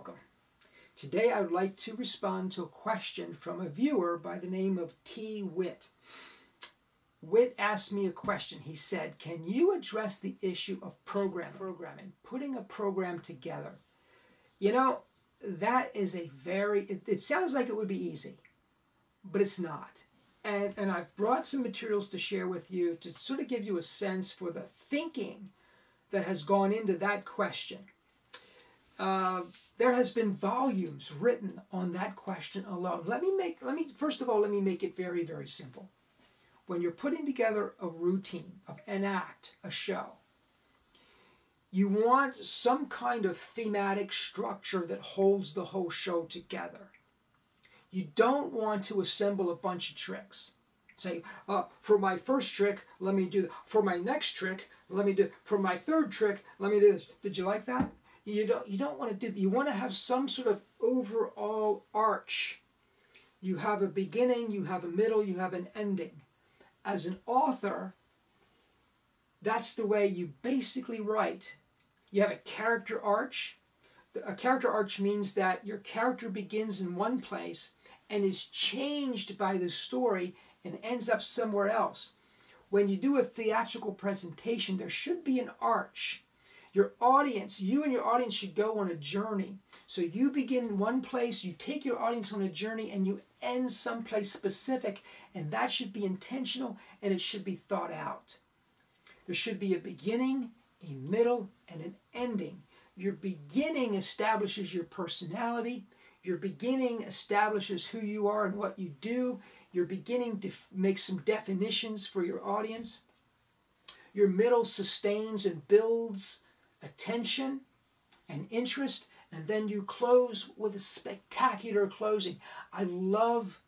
welcome. Today I would like to respond to a question from a viewer by the name of T. Witt. Witt asked me a question. He said, Can you address the issue of programming, programming putting a program together? You know, that is a very, it, it sounds like it would be easy, but it's not. And, and I've brought some materials to share with you to sort of give you a sense for the thinking that has gone into that question. Uh, there has been volumes written on that question alone. Let me make, let me, first of all, let me make it very, very simple. When you're putting together a routine, an act, a show, you want some kind of thematic structure that holds the whole show together. You don't want to assemble a bunch of tricks. Say, uh, for my first trick, let me do, for my next trick, let me do, for my third trick, let me do this. Did you like that? You don't, you don't want to do, that. you want to have some sort of overall arch. You have a beginning, you have a middle, you have an ending. As an author, that's the way you basically write. You have a character arch. A character arch means that your character begins in one place and is changed by the story and ends up somewhere else. When you do a theatrical presentation, there should be an arch. Your audience, you and your audience should go on a journey. So you begin in one place, you take your audience on a journey, and you end someplace specific, and that should be intentional and it should be thought out. There should be a beginning, a middle, and an ending. Your beginning establishes your personality. Your beginning establishes who you are and what you do. Your beginning to make some definitions for your audience. Your middle sustains and builds attention and interest. And then you close with a spectacular closing. I love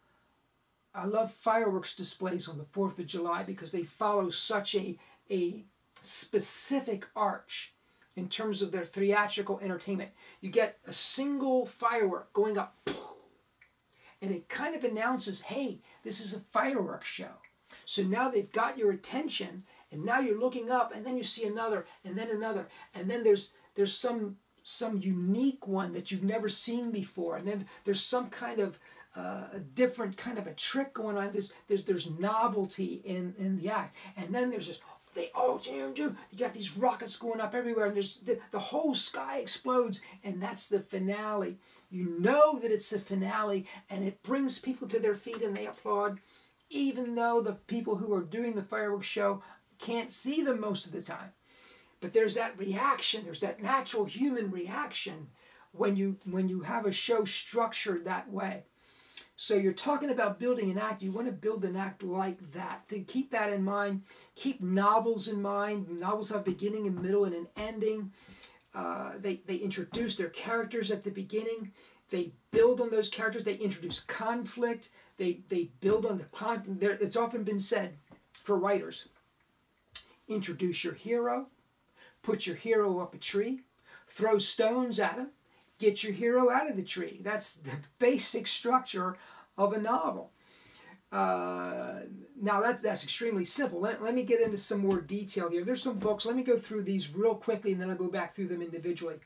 I love fireworks displays on the 4th of July because they follow such a, a specific arch in terms of their theatrical entertainment. You get a single firework going up, and it kind of announces, hey, this is a fireworks show. So now they've got your attention, and now you're looking up, and then you see another, and then another, and then there's there's some some unique one that you've never seen before, and then there's some kind of uh, a different kind of a trick going on. There's there's there's novelty in in the act, and then there's this they oh damn dude you got these rockets going up everywhere and there's the, the whole sky explodes and that's the finale. You know that it's the finale and it brings people to their feet and they applaud even though the people who are doing the fireworks show can't see them most of the time but there's that reaction there's that natural human reaction when you when you have a show structured that way so you're talking about building an act. You want to build an act like that. To keep that in mind. Keep novels in mind. Novels have beginning and middle and an ending. Uh, they, they introduce their characters at the beginning. They build on those characters. They introduce conflict. They, they build on the conflict. It's often been said for writers, introduce your hero, put your hero up a tree, throw stones at him, get your hero out of the tree. That's the basic structure of a novel. Uh, now that's that's extremely simple. Let, let me get into some more detail here. There's some books. Let me go through these real quickly, and then I'll go back through them individually.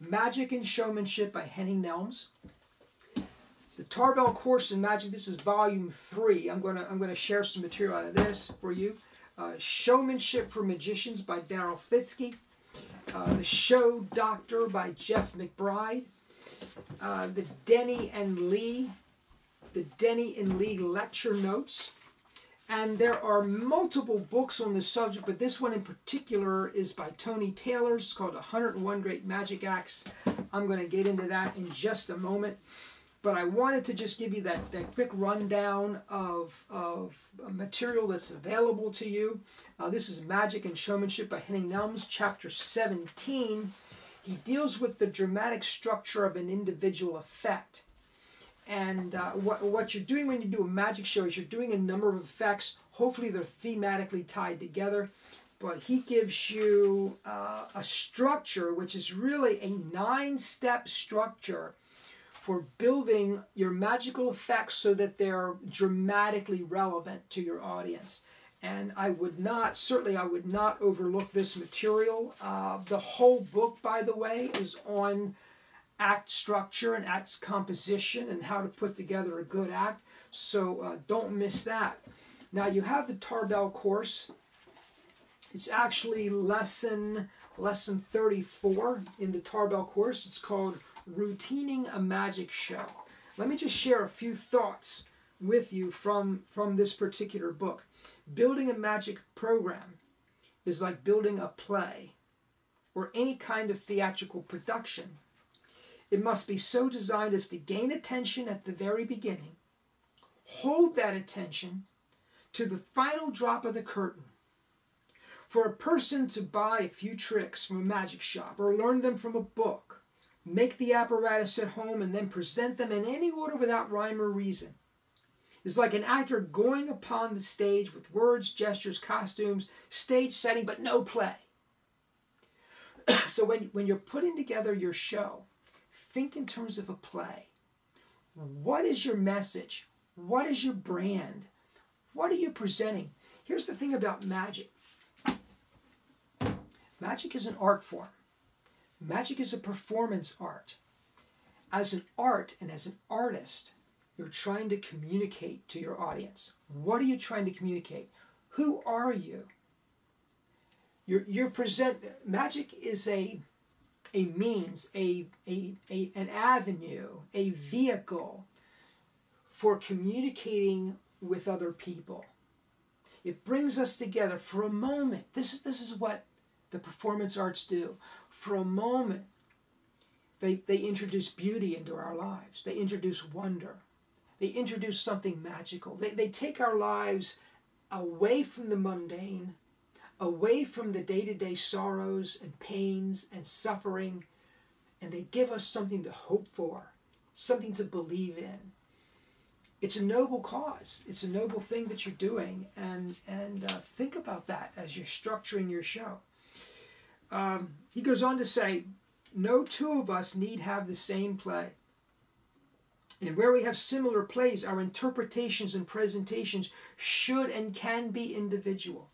Magic and Showmanship by Henning Nelms. The Tarbell Course in Magic. This is volume three. I'm gonna I'm gonna share some material out of this for you. Uh, Showmanship for Magicians by Dariel Fitzkee. Uh, the Show Doctor by Jeff McBride. Uh, the Denny and Lee the Denny and Lee lecture notes. And there are multiple books on this subject, but this one in particular is by Tony Taylor. It's called 101 Great Magic Acts. I'm going to get into that in just a moment. But I wanted to just give you that, that quick rundown of, of material that's available to you. Uh, this is Magic and Showmanship by Henning Nelms, chapter 17. He deals with the dramatic structure of an individual effect. And uh, what, what you're doing when you do a magic show is you're doing a number of effects. Hopefully they're thematically tied together. But he gives you uh, a structure, which is really a nine-step structure for building your magical effects so that they're dramatically relevant to your audience. And I would not, certainly I would not overlook this material. Uh, the whole book, by the way, is on act structure and act composition and how to put together a good act. So uh, don't miss that. Now you have the Tarbell course. It's actually lesson lesson 34 in the Tarbell course. It's called Routining a Magic Show. Let me just share a few thoughts with you from, from this particular book. Building a magic program is like building a play or any kind of theatrical production. It must be so designed as to gain attention at the very beginning, hold that attention to the final drop of the curtain. For a person to buy a few tricks from a magic shop or learn them from a book, make the apparatus at home, and then present them in any order without rhyme or reason is like an actor going upon the stage with words, gestures, costumes, stage setting, but no play. so when, when you're putting together your show, think in terms of a play. What is your message? What is your brand? What are you presenting? Here's the thing about magic magic is an art form, magic is a performance art. As an art and as an artist, you're trying to communicate to your audience. What are you trying to communicate? Who are you? You're, you're present magic is a a means, a, a, a an avenue, a vehicle for communicating with other people. It brings us together for a moment. This is this is what the performance arts do. For a moment, they, they introduce beauty into our lives. They introduce wonder. They introduce something magical. They, they take our lives away from the mundane, away from the day to day sorrows and pains and suffering, and they give us something to hope for, something to believe in. It's a noble cause. It's a noble thing that you're doing, and and uh, think about that as you're structuring your show. Um, he goes on to say, no two of us need have the same play. And where we have similar plays, our interpretations and presentations should and can be individual.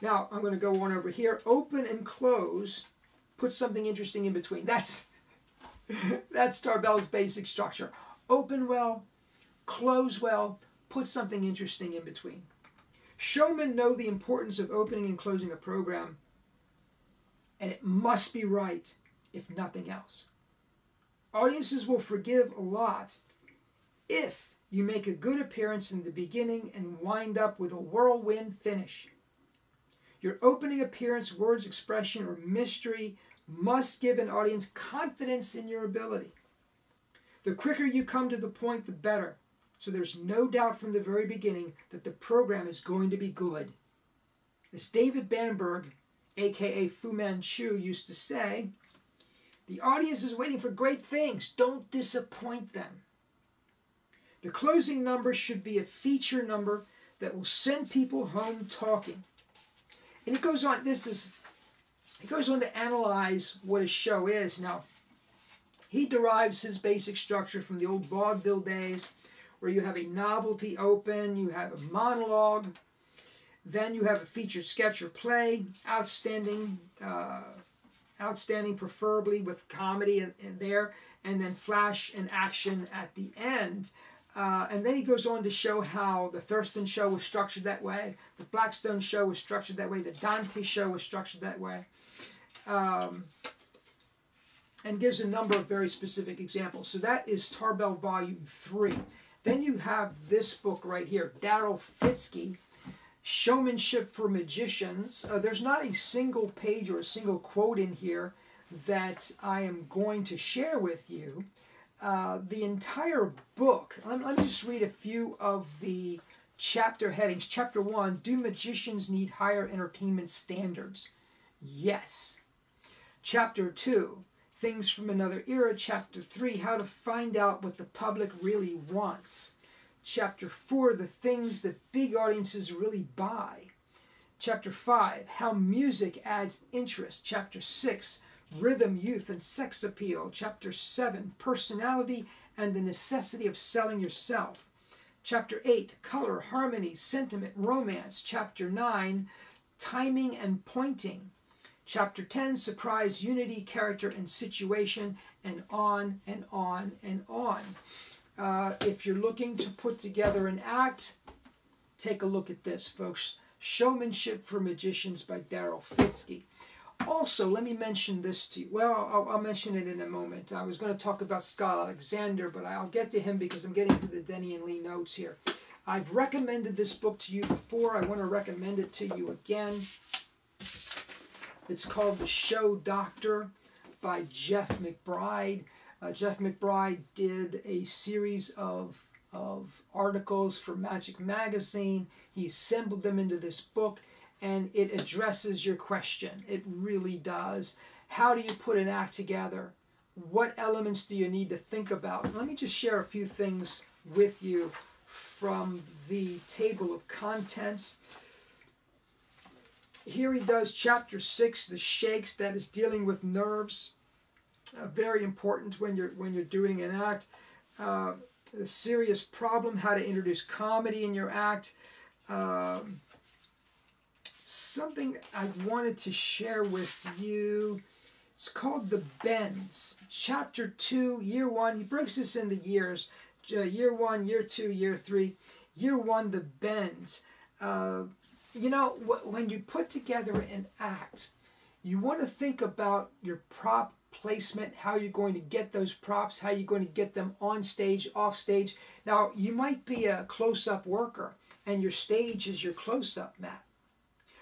Now, I'm going to go on over here. Open and close, put something interesting in between. That's, that's Tarbell's basic structure. Open well, close well, put something interesting in between. Showmen know the importance of opening and closing a program, and it must be right, if nothing else. Audiences will forgive a lot if you make a good appearance in the beginning and wind up with a whirlwind finish. Your opening appearance, words, expression, or mystery must give an audience confidence in your ability. The quicker you come to the point, the better. So there's no doubt from the very beginning that the program is going to be good. As David Bamberg, aka Fu Manchu, used to say, the audience is waiting for great things. Don't disappoint them. The closing number should be a feature number that will send people home talking. And it goes on, this is, it goes on to analyze what a show is. Now, he derives his basic structure from the old vaudeville days where you have a novelty open, you have a monologue, then you have a featured sketch or play, outstanding uh, outstanding, preferably with comedy in, in there, and then flash and action at the end. Uh, and then he goes on to show how the Thurston show was structured that way, the Blackstone show was structured that way, the Dante show was structured that way, um, and gives a number of very specific examples. So that is Tarbell Volume 3. Then you have this book right here, Dariel Fitzkee, showmanship for magicians. Uh, there's not a single page or a single quote in here that I am going to share with you. Uh, the entire book, let, let me just read a few of the chapter headings. Chapter 1 Do magicians need higher entertainment standards? Yes. Chapter 2 Things from Another Era. Chapter 3 How to Find Out What the Public Really Wants. Chapter 4, the things that big audiences really buy. Chapter 5, how music adds interest. Chapter 6, rhythm, youth, and sex appeal. Chapter 7, personality and the necessity of selling yourself. Chapter 8, color, harmony, sentiment, romance. Chapter 9, timing and pointing. Chapter 10, surprise, unity, character, and situation. and on and on and on. Uh, if you're looking to put together an act, take a look at this, folks. Showmanship for Magicians by Dariel Fitzkee. Also, let me mention this to you. Well, I'll, I'll, mention it in a moment. I was going to talk about Scott Alexander, but I'll get to him because I'm getting to the Denny and Lee notes here. I've recommended this book to you before. I want to recommend it to you again. It's called The Show Doctor by Jeff McBride. Uh, Jeff McBride did a series of, of articles for Magic Magazine. He assembled them into this book and it addresses your question. It really does. How do you put an act together? What elements do you need to think about? Let me just share a few things with you from the table of contents. Here he does chapter 6, the shakes, that is dealing with nerves. Uh, very important when you're, when you're doing an act. Uh, the serious problem, how to introduce comedy in your act. Um, something I wanted to share with you. It's called The Bends. Chapter 2, Year 1. He breaks this into years. Uh, year 1, Year 2, Year 3. Year 1, The Bends. Uh, you know, when you put together an act, you want to think about your prop placement, how you're going to get those props, how you're going to get them on stage, off stage. Now, you might be a close up worker and your stage is your close up mat.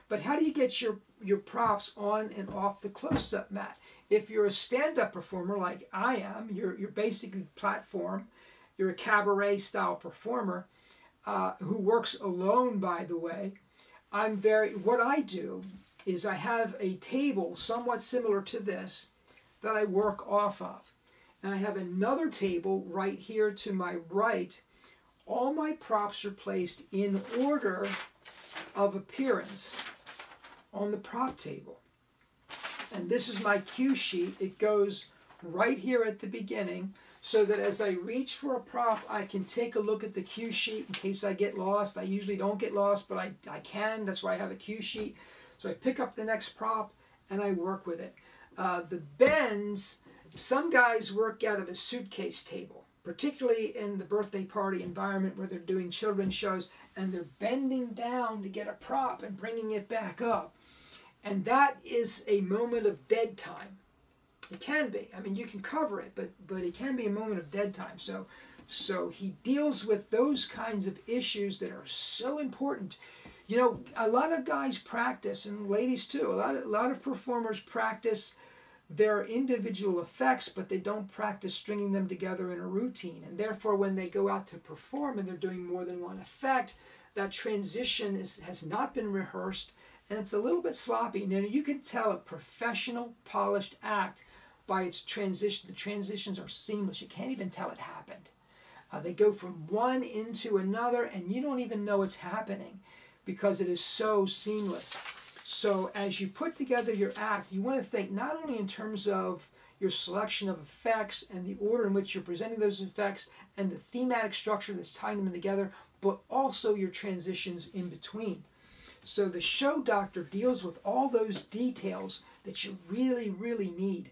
But how do you get your, your props on and off the close up mat? If you're a stand up performer like I am, you're, you're basically platform, you're a cabaret style performer uh, who works alone, by the way. I'm very, what I do is I have a table somewhat similar to this that I work off of. And I have another table right here to my right. All my props are placed in order of appearance on the prop table. And this is my cue sheet. It goes right here at the beginning so that as I reach for a prop, I can take a look at the cue sheet in case I get lost. I usually don't get lost, but I, I can. That's why I have a cue sheet. So I pick up the next prop and I work with it. Uh, the bends, some guys work out of a suitcase table, particularly in the birthday party environment where they're doing children's shows and they're bending down to get a prop and bringing it back up. And that is a moment of dead time it can be. I mean, you can cover it, but but it can be a moment of dead time. So so he deals with those kinds of issues that are so important. You know, a lot of guys practice, and ladies too. A lot of, a lot of performers practice their individual effects, but they don't practice stringing them together in a routine. And therefore, when they go out to perform and they're doing more than one effect, that transition is, has not been rehearsed and it's a little bit sloppy. Now, you can tell a professional, polished act by its transition. The transitions are seamless. You can't even tell it happened. Uh, they go from one into another, and you don't even know it's happening because it is so seamless. So, as you put together your act, you want to think not only in terms of your selection of effects and the order in which you're presenting those effects and the thematic structure that's tying them together, but also your transitions in between. So, the show doctor deals with all those details that you really, really need.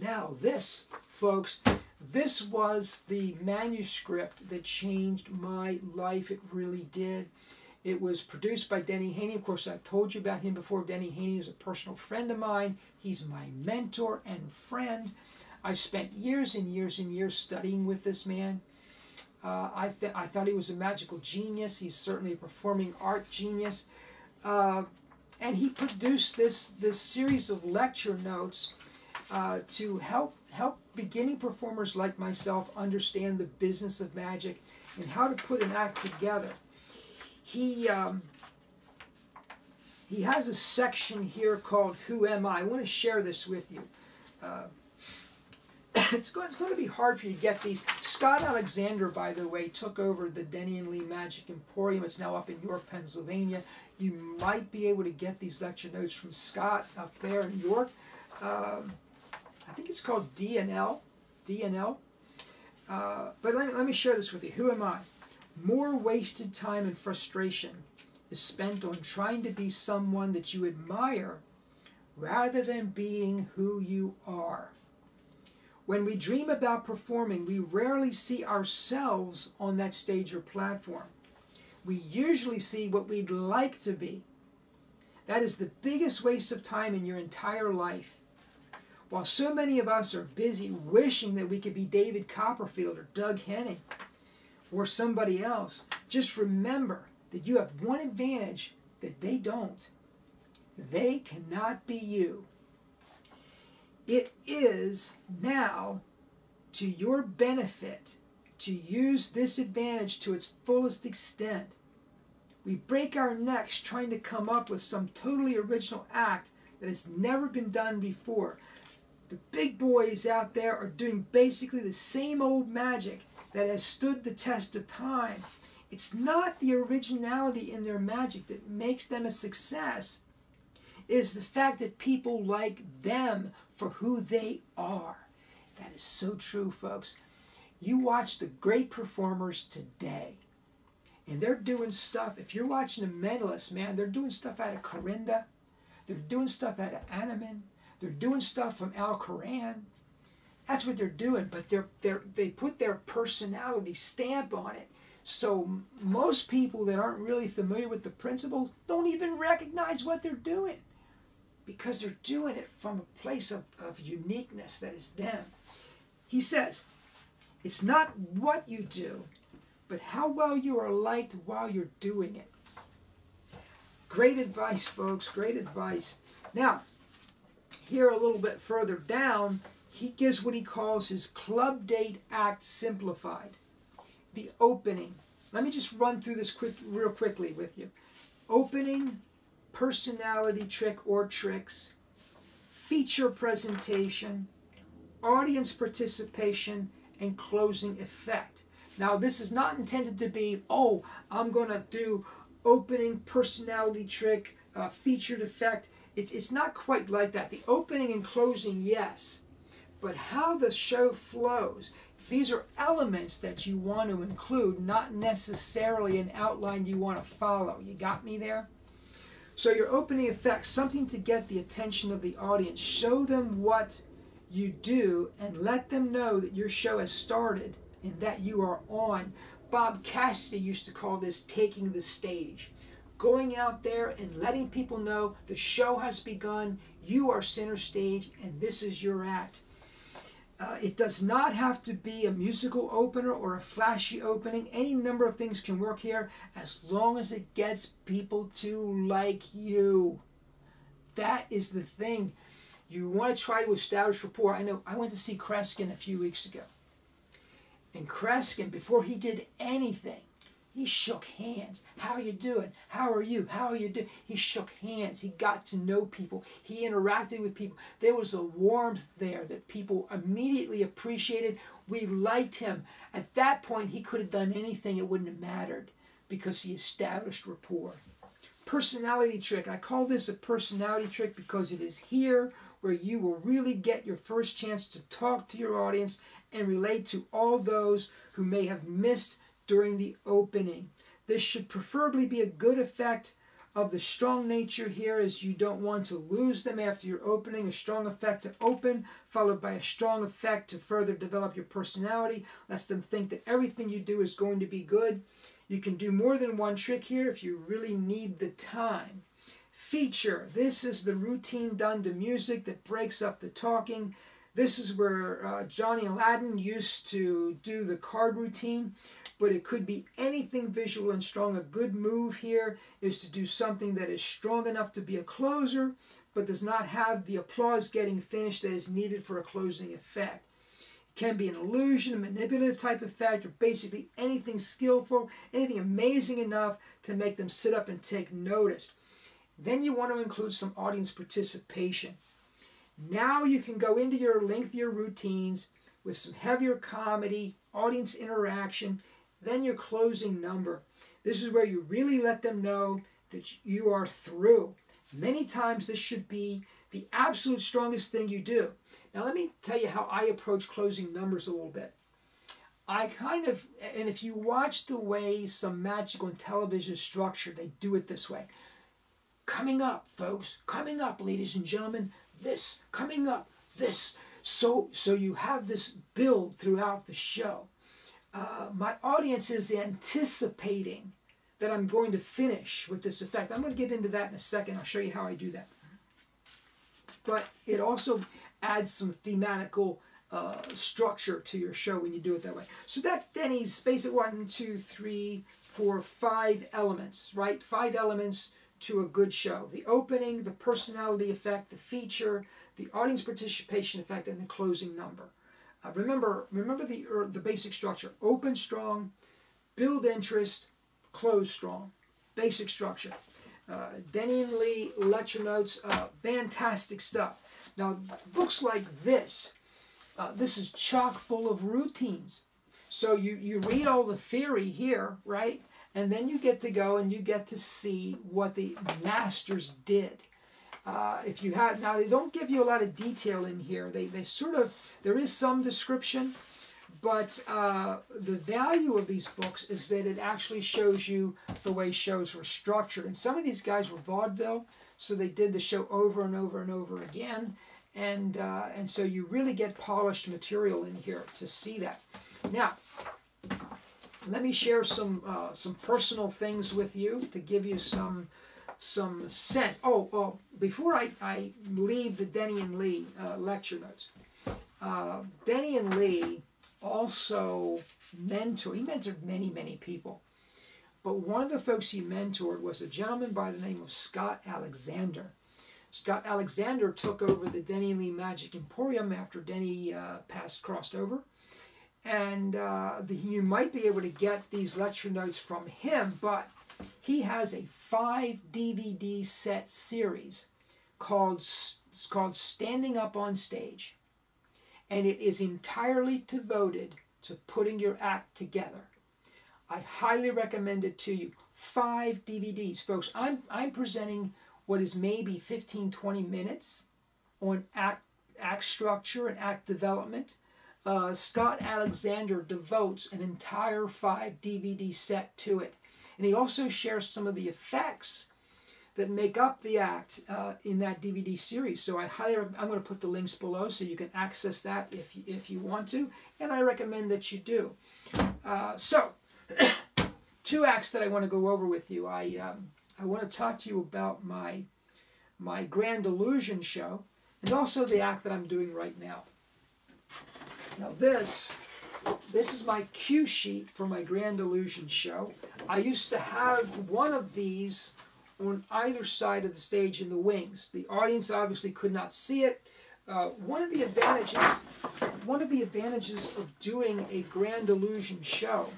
Now, this, folks, this was the manuscript that changed my life. It really did. It was produced by Denny Haney. Of course, I've told you about him before. Denny Haney is a personal friend of mine. He's my mentor and friend. I spent years and years and years studying with this man. Uh, I, th- I thought he was a magical genius. He's certainly a performing art genius. Uh, and he produced this, this series of lecture notes uh, to help help beginning performers like myself understand the business of magic and how to put an act together. He um, he has a section here called "Who Am I?" I want to share this with you. Uh, it's, going, it's going to be hard for you to get these. Scott Alexander, by the way, took over the Denny and Lee Magic Emporium. It's now up in York, Pennsylvania. You might be able to get these lecture notes from Scott up there in York. Um, I think it's called DNL. DNL. Uh, but let me, let me share this with you. Who am I? More wasted time and frustration is spent on trying to be someone that you admire rather than being who you are. When we dream about performing, we rarely see ourselves on that stage or platform. We usually see what we'd like to be. That is the biggest waste of time in your entire life. While so many of us are busy wishing that we could be David Copperfield or Doug Henning or somebody else, just remember that you have one advantage that they don't. They cannot be you. It is now to your benefit to use this advantage to its fullest extent. We break our necks trying to come up with some totally original act that has never been done before. The big boys out there are doing basically the same old magic that has stood the test of time. It's not the originality in their magic that makes them a success. It is the fact that people like them for who they are. That is so true, folks. You watch the great performers today, and they're doing stuff. If you're watching the Mentalists, man, they're doing stuff out of Corinda. They're doing stuff out of Annemann. They're doing stuff from Al Koran. That's what they're doing, but they're, they're, they put their personality stamp on it. So most people that aren't really familiar with the principles don't even recognize what they're doing because they're doing it from a place of, of uniqueness that is them. He says, it's not what you do, but how well you are liked while you're doing it. Great advice, folks. Great advice. Now, here a little bit further down, he gives what he calls his club date act simplified. The opening. Let me just run through this quick, real quickly with you. Opening, personality trick or tricks, feature presentation, audience participation, and closing effect. Now, this is not intended to be, oh, I'm going to do opening personality trick, uh, featured effect. It's, it's not quite like that. The opening and closing, yes. But how the show flows, these are elements that you want to include, not necessarily an outline you want to follow. You got me there? So your opening effect, something to get the attention of the audience. Show them what you do and let them know that your show has started and that you are on. Bob Cassidy used to call this taking the stage. Going out there and letting people know the show has begun, you are center stage, and this is your act. Uh, it does not have to be a musical opener or a flashy opening. Any number of things can work here as long as it gets people to like you. That is the thing. You want to try to establish rapport. I know I went to see Kreskin a few weeks ago. And Kreskin, before he did anything, he shook hands. How are you doing? How are you? How are you doing? He shook hands. He got to know people. He interacted with people. There was a warmth there that people immediately appreciated. We liked him. At that point, he could have done anything. It wouldn't have mattered because he established rapport. Personality trick. I call this a personality trick because it is here where you will really get your first chance to talk to your audience and relate to all those who may have missed during the opening. This should preferably be a good effect of the strong nature here as you don't want to lose them after your opening. A strong effect to open, followed by a strong effect to further develop your personality. Lets them think that everything you do is going to be good. You can do more than one trick here if you really need the time. Feature. This is the routine done to music that breaks up the talking. This is where uh, Johnny Aladdin used to do the card routine but it could be anything visual and strong. A good move here is to do something that is strong enough to be a closer, but does not have the applause getting finished that is needed for a closing effect. It can be an illusion, a manipulative type effect, or basically anything skillful, anything amazing enough to make them sit up and take notice. Then you want to include some audience participation. Now you can go into your lengthier routines with some heavier comedy, audience interaction, then your closing number. This is where you really let them know that you are through. Many times this should be the absolute strongest thing you do. Now let me tell you how I approach closing numbers a little bit. I kind of, and if you watch the way some magic on television is structured, they do it this way. Coming up, folks, coming up, ladies and gentlemen, this, coming up, this, So, so you have this build throughout the show. Uh, my audience is anticipating that I'm going to finish with this effect. I'm going to get into that in a second. I'll show you how I do that. But it also adds some thematical uh, structure to your show when you do it that way. So that's Denny's basic one, two, three, four, five elements, right? Five elements to a good show. The opening, the personality effect, the feature, the audience participation effect, and the closing number. Uh, remember, remember the, er, the basic structure. Open strong, build interest, close strong. Basic structure. Uh, Denny and Lee lecture notes, uh, fantastic stuff. Now, books like this, uh, this is chock full of routines. So you, you read all the theory here, right? And then you get to go and you get to see what the masters did. Uh, if you have now, they don't give you a lot of detail in here. They, they sort of, there is some description, but uh, the value of these books is that it actually shows you the way shows were structured. And some of these guys were vaudeville, so they did the show over and over and over again. And, uh, and so you really get polished material in here to see that. Now, let me share some uh, some personal things with you to give you some some sense. Oh, oh before I, I leave the Denny and Lee uh, lecture notes, uh, Denny and Lee also mentor. He mentored many many people, but one of the folks he mentored was a gentleman by the name of Scott Alexander. Scott Alexander took over the Denny and Lee Magic Emporium after Denny uh, passed crossed over and uh, the, you might be able to get these lecture notes from him, but he has a five DVD set series called called Standing Up on Stage, and it is entirely devoted to putting your act together. I highly recommend it to you. Five DVDs, folks. I'm I'm presenting what is maybe 15 20 minutes on act act structure and act development uh, Scott Alexander devotes an entire five DVD set to it. And he also shares some of the effects that make up the act uh, in that DVD series. So I highly, I'm going to put the links below so you can access that if you, if you want to, and I recommend that you do. Uh, so, two acts that I want to go over with you. I um, I want to talk to you about my my Grand Illusion show, and also the act that I'm doing right now. Now this, this is my cue sheet for my Grand Illusion show. I used to have one of these on either side of the stage in the wings. The audience obviously could not see it. Uh, one of the advantages, one of the advantages of doing a Grand Illusion show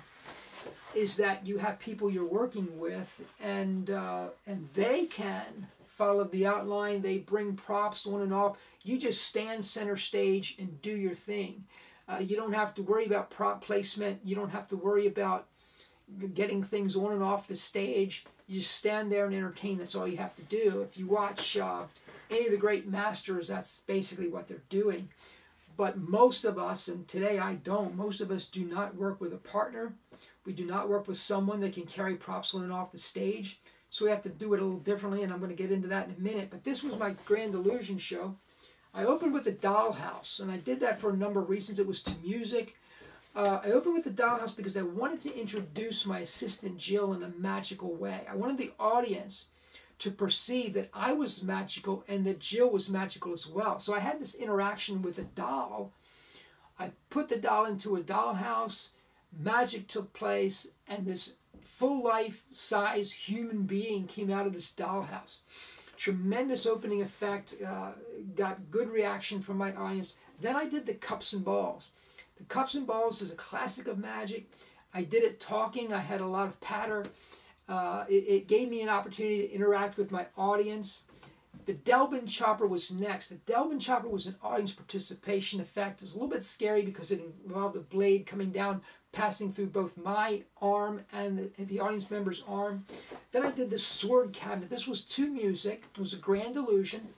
is that you have people you're working with, and uh, and they can follow the outline. They bring props on and off. You just stand center stage and do your thing. Uh, you don't have to worry about prop placement. You don't have to worry about getting things on and off the stage. You just stand there and entertain. That's all you have to do. If you watch uh, any of the great masters, that's basically what they're doing. But most of us, and today I don't, most of us do not work with a partner. We do not work with someone that can carry props on and off the stage. So we have to do it a little differently, and I'm going to get into that in a minute. But this was my Grand Illusion show. I opened with the Dollhouse, and I did that for a number of reasons. It was to music. Uh, I opened with the Dollhouse because I wanted to introduce my assistant Jill in a magical way. I wanted the audience to perceive that I was magical and that Jill was magical as well. So I had this interaction with a doll. I put the doll into a dollhouse, magic took place, and this full life size human being came out of this dollhouse tremendous opening effect, uh, got good reaction from my audience. Then I did the Cups and Balls. The Cups and Balls is a classic of magic. I did it talking, I had a lot of patter. Uh, it, it, gave me an opportunity to interact with my audience. The Delben Chopper was next. The Delben Chopper was an audience participation effect. It was a little bit scary because it involved a blade coming down passing through both my arm and the, the, audience member's arm. Then I did the sword cabinet. This was two music. It was a grand illusion.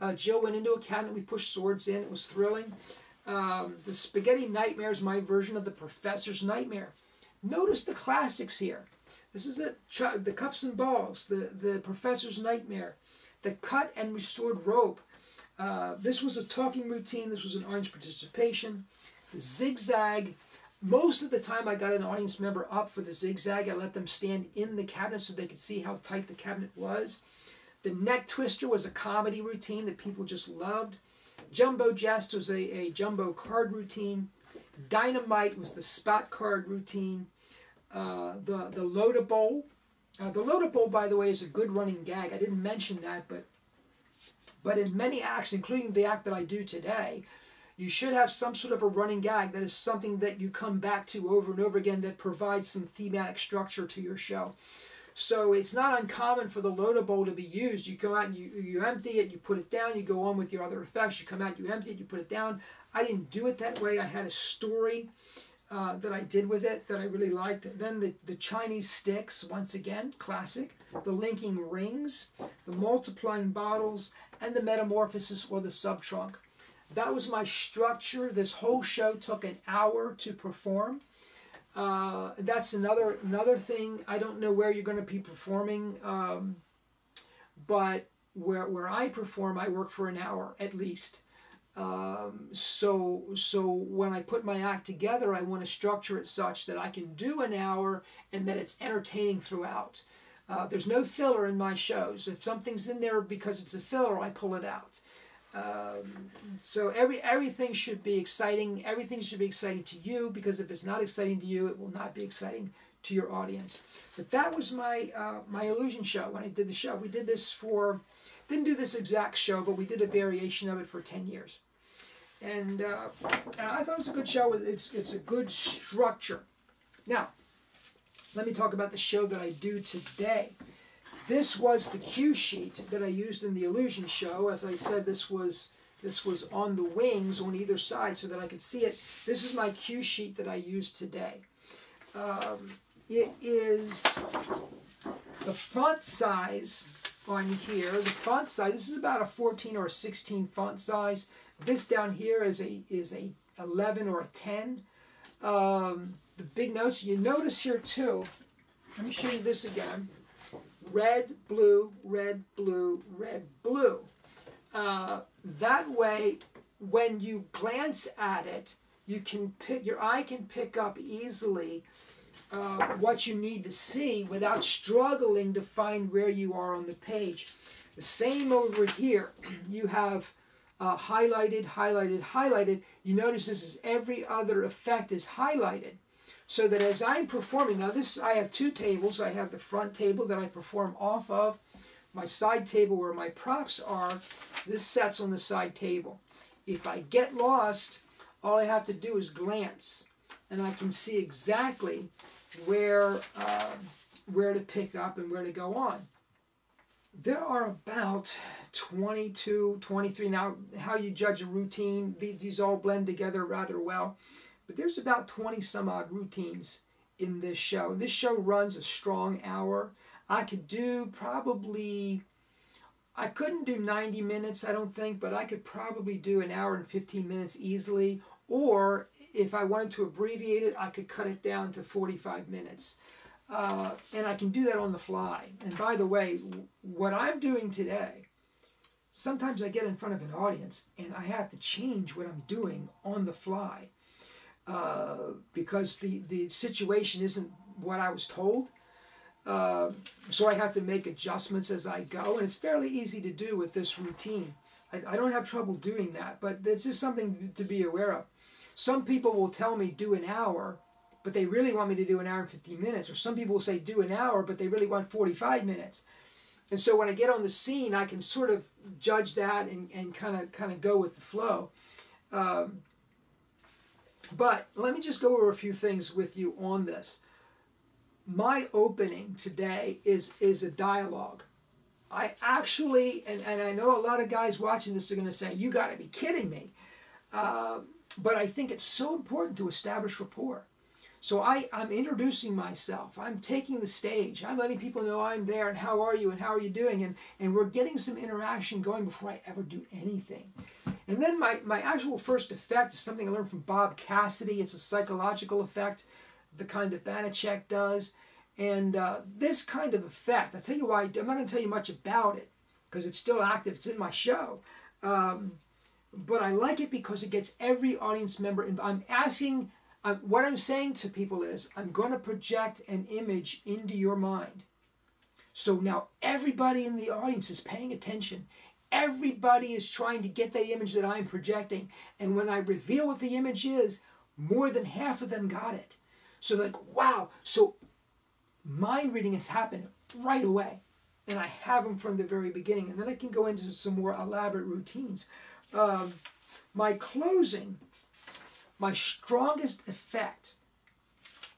Uh, Jill went into a cabinet. We pushed swords in. It was thrilling. Um, the Spaghetti Nightmare is my version of the Professor's Nightmare. Notice the classics here. This is it. The Cups and Balls, the, the Professor's Nightmare, the Cut and Restored Rope, Uh, this was a talking routine. This was an audience participation. The zigzag. Most of the time, I got an audience member up for the zigzag. I let them stand in the cabinet so they could see how tight the cabinet was. The neck twister was a comedy routine that people just loved. Jumbo Jest was a, a jumbo card routine. Dynamite was the spot card routine. Uh, the the Lota Bowl. Uh, the Lota Bowl, by the way, is a good running gag. I didn't mention that, but but in many acts, including the act that I do today, you should have some sort of a running gag that is something that you come back to over and over again that provides some thematic structure to your show. So it's not uncommon for the Lota Bowl to be used. You go out and you, you empty it, you put it down, you go on with your other effects, you come out, you empty it, you put it down. I didn't do it that way. I had a story uh, that I did with it that I really liked. Then the, the Chinese sticks, once again, classic. The linking rings, the multiplying bottles, and the metamorphosis or the subtrunk. That was my structure. This whole show took an hour to perform. Uh, that's another another thing. I don't know where you're going to be performing, um, but where where I perform, I work for an hour at least. Um, so so when I put my act together, I want to structure it such that I can do an hour and that it's entertaining throughout. Uh, there's no filler in my shows. If something's in there because it's a filler, I pull it out. Um, so every everything should be exciting. Everything should be exciting to you because if it's not exciting to you, it will not be exciting to your audience. But that was my uh, my illusion show when I did the show. We did this for didn't do this exact show, but we did a variation of it for ten years, and uh, I thought it was a good show. It's it's a good structure. Now, let me talk about the show that I do today. This was the cue sheet that I used in the illusion show. As I said, this was this was on the wings on either side so that I could see it. This is my cue sheet that I use today. Um, it is the font size on here. The font size. This is about a 14 or a 16 font size. This down here is a is a 11 or a 10. Um, the big notes. You notice here too. Let me show you this again red, blue, red, blue, red, blue. Uh, that way, when you glance at it, you can pick, your eye can pick up easily uh, what you need to see without struggling to find where you are on the page. The same over here. You have uh, highlighted, highlighted, highlighted. You notice this is every other effect is highlighted so that as I'm performing, now this, I have two tables. I have the front table that I perform off of, my side table where my props are. This sets on the side table. If I get lost, all I have to do is glance, and I can see exactly where, uh, where to pick up and where to go on. There are about 22, 23. Now, how you judge a routine, these all blend together rather well. But there's about 20 some odd routines in this show. This show runs a strong hour. I could do probably, I couldn't do 90 minutes, I don't think, but I could probably do an hour and 15 minutes easily. Or if I wanted to abbreviate it, I could cut it down to 45 minutes. Uh, and I can do that on the fly. And by the way, what I'm doing today, sometimes I get in front of an audience and I have to change what I'm doing on the fly uh, because the, the situation isn't what I was told. Uh, so I have to make adjustments as I go, and it's fairly easy to do with this routine. I, don't have trouble doing that, but this is something to be aware of. Some people will tell me do an hour, but they really want me to do an hour and 15 minutes. Or some people will say do an hour, but they really want 45 minutes. And so when I get on the scene, I can sort of judge that and, and kind of kind of go with the flow. Um, but let me just go over a few things with you on this. My opening today is, is a dialogue. I actually, and, and I know a lot of guys watching this are going to say, you got to be kidding me. Uh, but I think it's so important to establish rapport. So I, I'm introducing myself. I'm taking the stage. I'm letting people know I'm there and how are you and how are you doing. And, and we're getting some interaction going before I ever do anything. And then my, my actual first effect is something I learned from Bob Cassidy. It's a psychological effect, the kind that Banachek does. And uh, this kind of effect, I'll tell you why, I'm not going to tell you much about it because it's still active, it's in my show. Um, but I like it because it gets every audience member. In, I'm asking, uh, what I'm saying to people is, I'm going to project an image into your mind. So now everybody in the audience is paying attention. Everybody is trying to get the image that I'm projecting. And when I reveal what the image is, more than half of them got it. So they're like, wow. So mind reading has happened right away. And I have them from the very beginning. And then I can go into some more elaborate routines. Um, my closing, my strongest effect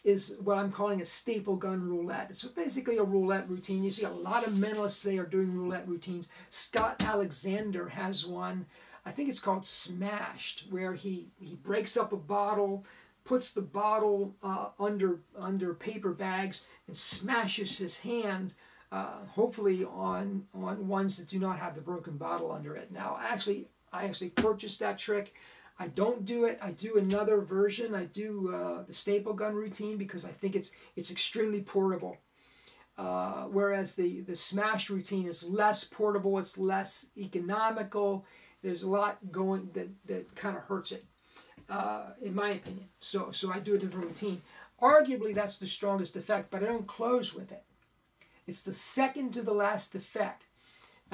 is what I'm calling a staple gun roulette. It's basically a roulette routine. You see a lot of mentalists today are doing roulette routines. Scott Alexander has one. I think it's called Smashed, where he, he breaks up a bottle, puts the bottle uh, under under paper bags, and smashes his hand, uh, hopefully on on ones that do not have the broken bottle under it. Now, actually, I actually purchased that trick. I don't do it. I do another version. I do uh, the staple gun routine because I think it's it's extremely portable. Uh, whereas the the smash routine is less portable. It's less economical. There's a lot going that that kind of hurts it, uh, in my opinion. So so I do a different routine. Arguably, that's the strongest effect, but I don't close with it. It's the second to the last effect.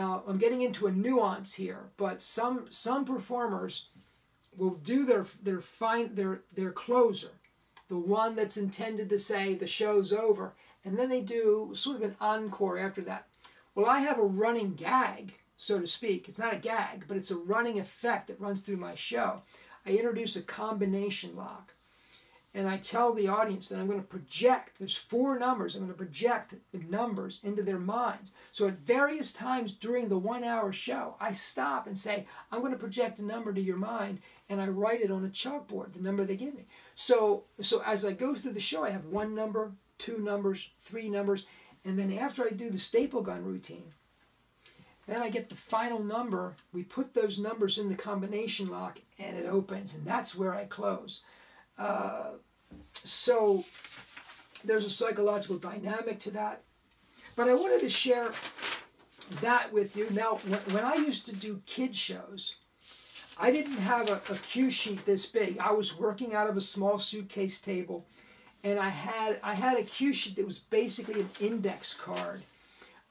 Now, I'm getting into a nuance here, but some some performers will do their their fine their their closer, the one that's intended to say the show's over, and then they do sort of an encore after that. Well, I have a running gag, so to speak. It's not a gag, but it's a running effect that runs through my show. I introduce a combination lock and I tell the audience that I'm going to project, there's four numbers, I'm going to project the numbers into their minds. So at various times during the one hour show, I stop and say, I'm going to project a number to your mind, and I write it on a chalkboard, the number they give me. So, so as I go through the show, I have one number, two numbers, three numbers, and then after I do the staple gun routine, then I get the final number. We put those numbers in the combination lock, and it opens, and that's where I close. So there's a psychological dynamic to that. But I wanted to share that with you. Now, when I used to do kid shows, I didn't have a, a cue sheet this big. I was working out of a small suitcase table, and I had I had a cue sheet that was basically an index card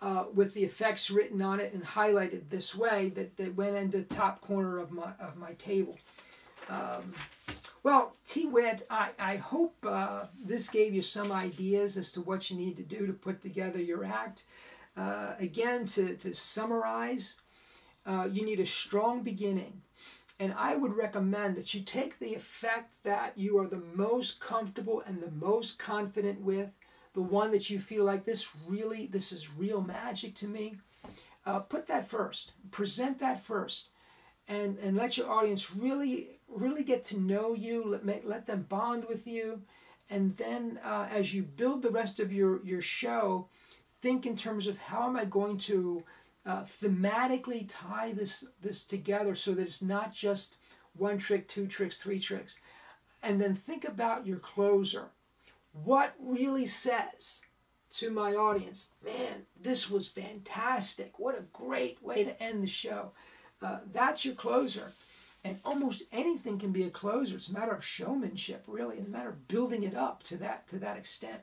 uh, with the effects written on it and highlighted this way that, that went in the top corner of my of my table. Um, well, T Witt, I, I hope uh, this gave you some ideas as to what you need to do to put together your act. Uh, again, to, to summarize, uh, you need a strong beginning. And I would recommend that you take the effect that you are the most comfortable and the most confident with, the one that you feel like this really, this is real magic to me. Uh, put that first. Present that first. And, and let your audience really really get to know you, let, let them bond with you. And then uh, as you build the rest of your, your show, think in terms of how am I going to uh, thematically tie this, this together so that it's not just one trick, two tricks, three tricks. And then think about your closer. What really says to my audience, man, this was fantastic. What a great way to end the show. Uh, that's your closer. And almost anything can be a closer. It's a matter of showmanship, really, and a matter of building it up to that to that extent.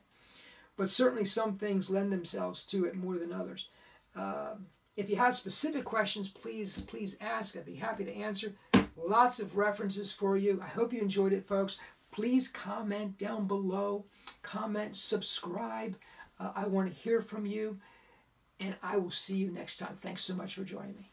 But certainly some things lend themselves to it more than others. Um, if you have specific questions, please please ask. I'd be happy to answer. Lots of references for you. I hope you enjoyed it, folks. Please comment down below. Comment, subscribe. Uh, I want to hear from you. And I will see you next time. Thanks so much for joining me.